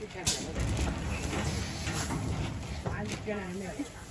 就欠三百多俺原来卖了